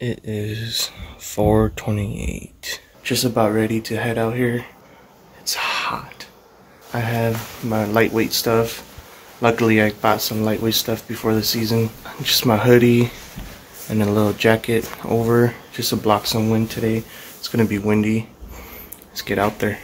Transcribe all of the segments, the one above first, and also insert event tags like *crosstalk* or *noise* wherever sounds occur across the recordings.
It is 428. Just about ready to head out here. It's hot. I have my lightweight stuff. Luckily I bought some lightweight stuff before the season. Just my hoodie and a little jacket over just to block some wind today. It's gonna be windy. Let's get out there.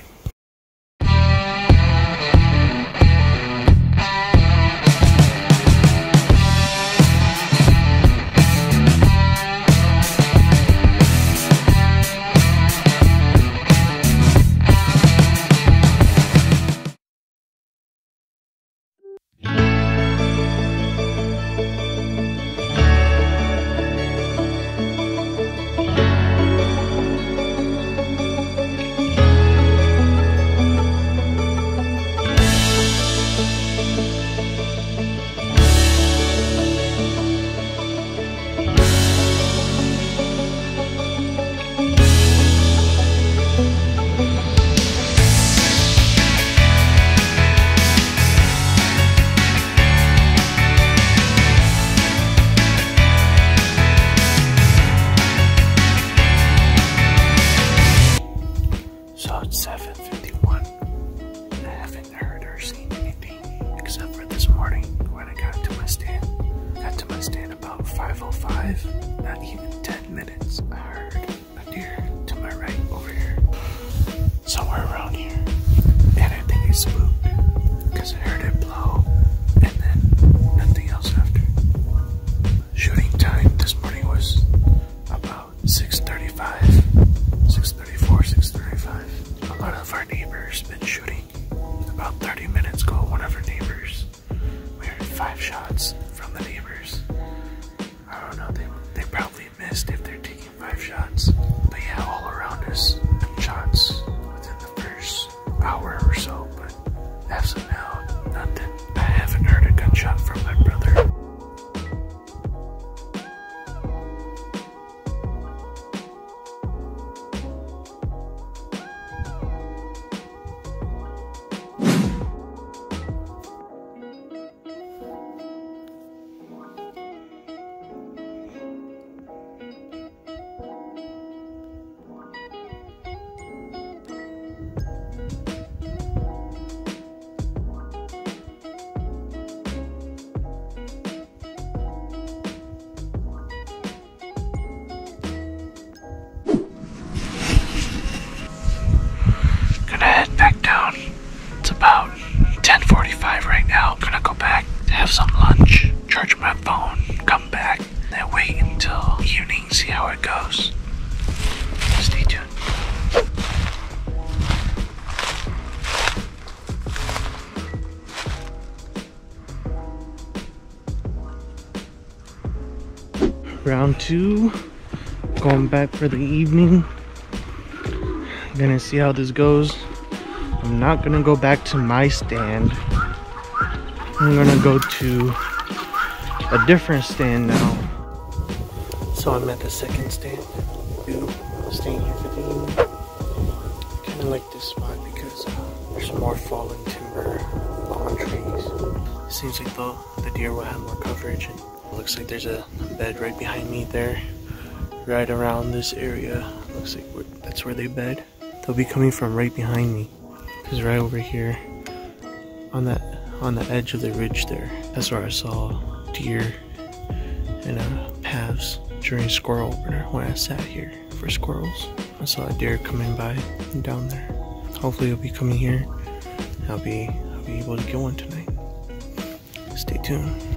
5.05, not even 10 minutes. I my phone, come back, then wait until evening, see how it goes. Stay tuned. Round two, going back for the evening. Gonna see how this goes. I'm not gonna go back to my stand. I'm gonna go to a different stand now. So I'm at the second stand. Ooh, Staying here for the evening. Kinda like this spot because uh, there's more fallen timber, fallen trees. Seems like the, the deer will have more coverage and it looks like there's a bed right behind me there. Right around this area. Looks like we're, that's where they bed. They'll be coming from right behind me. Cause right over here on that on the edge of the ridge there, that's where I saw deer and uh, calves during squirrel opener when I sat here for squirrels. I saw a deer coming by down there. Hopefully it'll be coming here. I'll be I'll be able to get one tonight. Stay tuned.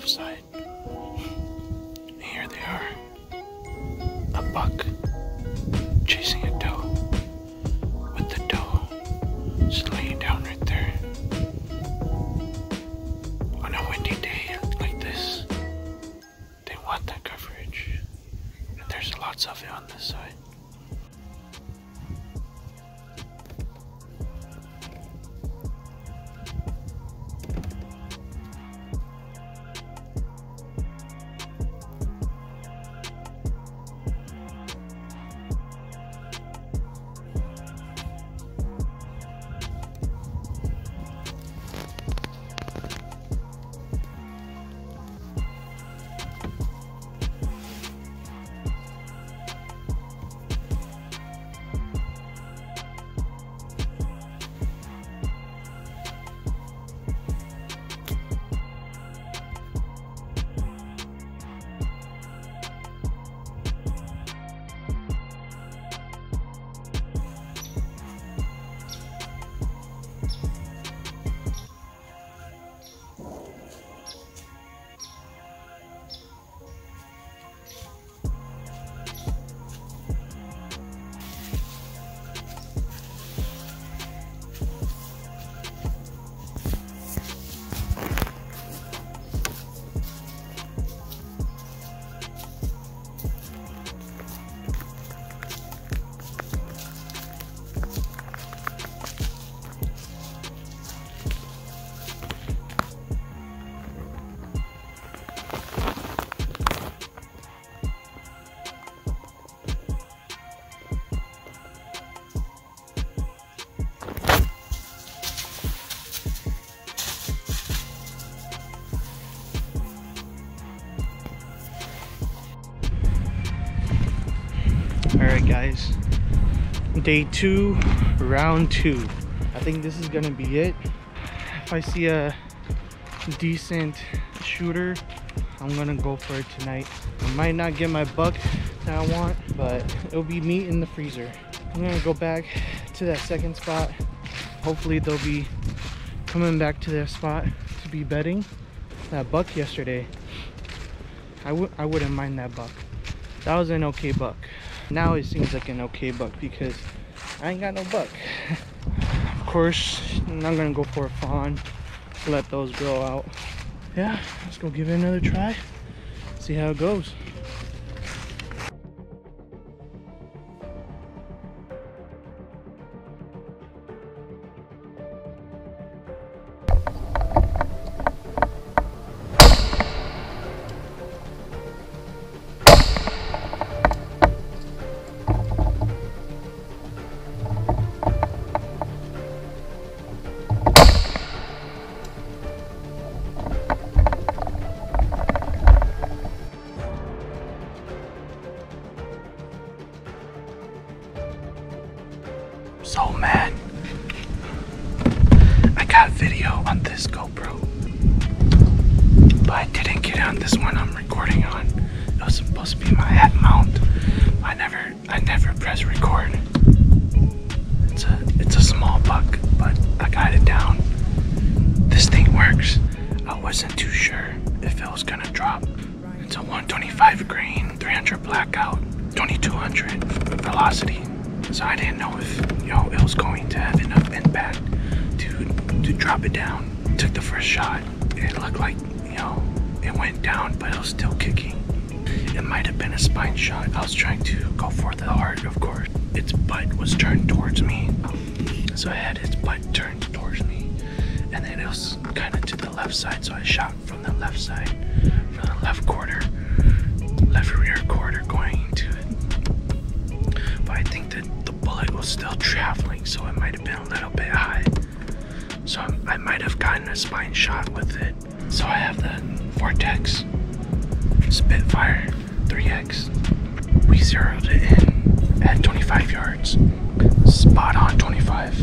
Left side. Here they are. A buck chasing a doe. With the doe just laying down right there. On a windy day like this, they want that coverage. And there's lots of it on this side. Guys. Day two, round two. I think this is gonna be it. If I see a decent shooter, I'm gonna go for it tonight. I might not get my buck that I want, but it'll be meat in the freezer. I'm gonna go back to that second spot. Hopefully they'll be coming back to their spot to be bedding. That buck yesterday, I wouldn't mind that buck. That was an okay buck. Now it seems like an okay buck because I ain't got no buck. *laughs* of course, I'm not gonna go for a fawn. Let those grow out. Yeah, let's go give it another try. See how it goes. Press record. It's a, it's a small buck, but I got it down. This thing works. I wasn't too sure if it was gonna drop. It's a 125 grain, 300 blackout, 2200 velocity. So I didn't know if yo know it was going to have enough impact to to drop it down. Took the first shot. It looked like you know it went down, but it was still kicking. It might have been a spine shot. I was trying to go for the heart, of course. Its butt was turned towards me, so I had its butt turned towards me, and then it was kind of to the left side. So I shot from the left side, from the left quarter, left rear quarter, going into it. But I think that the bullet was still traveling, so it might have been a little bit high. So I might have gotten a spine shot with it. So I have the Vortex Spitfire 3X. We zeroed it in at 25 yards. Spot on 25.